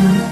Mm-hmm.